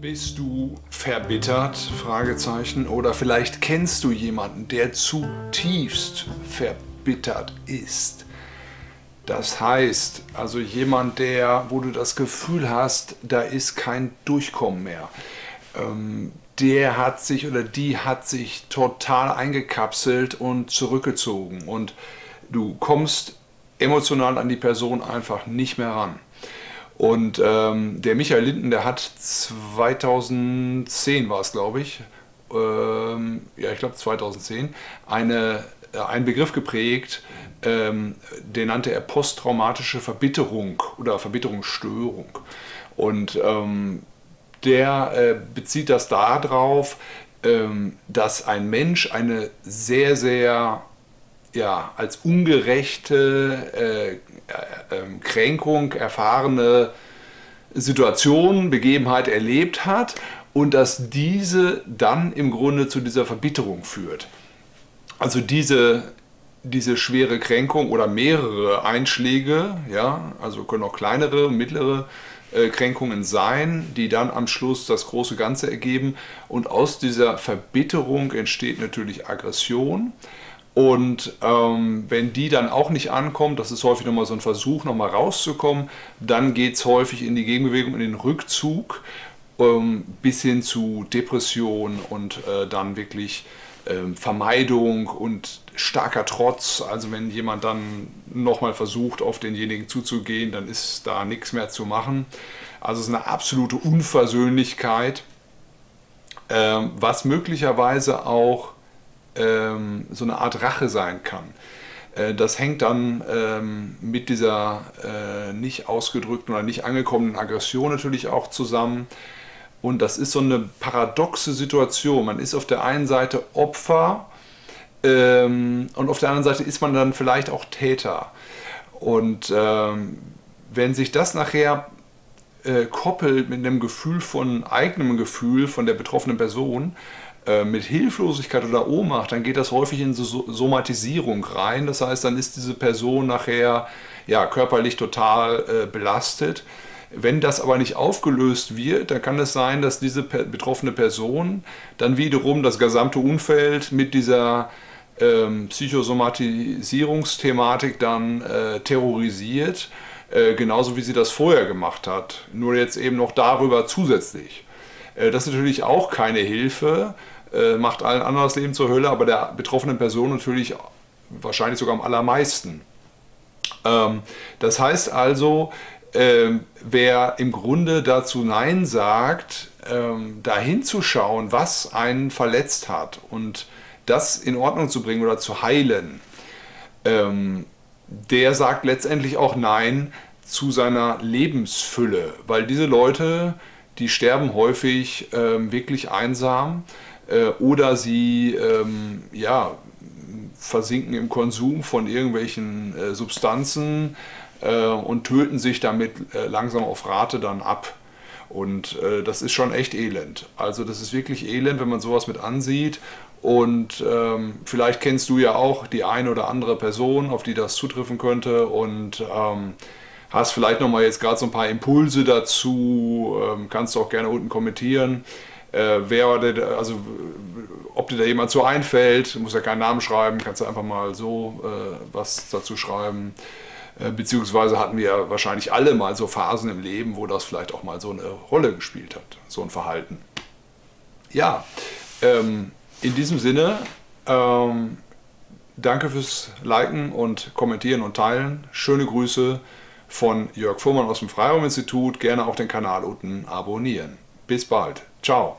Bist du verbittert? Fragezeichen. Oder vielleicht kennst du jemanden, der zutiefst verbittert ist. Das heißt, also jemand, der, wo du das Gefühl hast, da ist kein Durchkommen mehr. Ähm, der hat sich oder die hat sich total eingekapselt und zurückgezogen. Und du kommst emotional an die Person einfach nicht mehr ran. Und ähm, der Michael Linden, der hat 2010 war es, glaube ich, ähm, ja, ich glaube 2010, eine, äh, einen Begriff geprägt, ähm, den nannte er posttraumatische Verbitterung oder Verbitterungsstörung. Und ähm, der äh, bezieht das darauf, ähm, dass ein Mensch eine sehr, sehr ja, als ungerechte äh, äh, ähm, Kränkung erfahrene Situation, Begebenheit erlebt hat und dass diese dann im Grunde zu dieser Verbitterung führt. Also diese, diese schwere Kränkung oder mehrere Einschläge, ja, also können auch kleinere, mittlere äh, Kränkungen sein, die dann am Schluss das große Ganze ergeben. Und aus dieser Verbitterung entsteht natürlich Aggression. Und ähm, wenn die dann auch nicht ankommt, das ist häufig nochmal so ein Versuch, nochmal rauszukommen, dann geht es häufig in die Gegenbewegung, in den Rückzug ähm, bis hin zu Depression und äh, dann wirklich ähm, Vermeidung und starker Trotz. Also wenn jemand dann nochmal versucht, auf denjenigen zuzugehen, dann ist da nichts mehr zu machen. Also es ist eine absolute Unversöhnlichkeit, ähm, was möglicherweise auch ähm, so eine Art Rache sein kann. Äh, das hängt dann ähm, mit dieser äh, nicht ausgedrückten oder nicht angekommenen Aggression natürlich auch zusammen. Und das ist so eine paradoxe Situation. Man ist auf der einen Seite Opfer ähm, und auf der anderen Seite ist man dann vielleicht auch Täter. Und ähm, wenn sich das nachher äh, koppelt mit einem Gefühl von eigenem Gefühl von der betroffenen Person, mit Hilflosigkeit oder Ohnmacht, dann geht das häufig in so Somatisierung rein. Das heißt, dann ist diese Person nachher ja, körperlich total äh, belastet. Wenn das aber nicht aufgelöst wird, dann kann es sein, dass diese betroffene Person dann wiederum das gesamte Umfeld mit dieser ähm, Psychosomatisierungsthematik dann äh, terrorisiert, äh, genauso wie sie das vorher gemacht hat. Nur jetzt eben noch darüber zusätzlich. Äh, das ist natürlich auch keine Hilfe, äh, macht allen anderen das Leben zur Hölle, aber der betroffenen Person natürlich wahrscheinlich sogar am allermeisten. Ähm, das heißt also, ähm, wer im Grunde dazu Nein sagt, ähm, dahin zu schauen, was einen verletzt hat und das in Ordnung zu bringen oder zu heilen, ähm, der sagt letztendlich auch Nein zu seiner Lebensfülle, weil diese Leute, die sterben häufig ähm, wirklich einsam äh, oder sie ähm, ja, versinken im Konsum von irgendwelchen äh, Substanzen äh, und töten sich damit äh, langsam auf Rate dann ab. Und äh, das ist schon echt elend. Also das ist wirklich elend, wenn man sowas mit ansieht. Und ähm, vielleicht kennst du ja auch die eine oder andere Person, auf die das zutreffen könnte. Und ähm, hast vielleicht nochmal jetzt gerade so ein paar Impulse dazu. Ähm, kannst du auch gerne unten kommentieren. Äh, wer, also ob dir da jemand so einfällt, muss ja keinen Namen schreiben, kannst du einfach mal so äh, was dazu schreiben. Äh, beziehungsweise hatten wir wahrscheinlich alle mal so Phasen im Leben, wo das vielleicht auch mal so eine Rolle gespielt hat, so ein Verhalten. Ja, ähm, in diesem Sinne, ähm, danke fürs Liken und Kommentieren und Teilen. Schöne Grüße von Jörg Fuhrmann aus dem Freiraum-Institut. Gerne auch den Kanal unten abonnieren. Bis bald. Ciao.